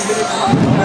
I'm really